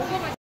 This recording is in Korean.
먹어봐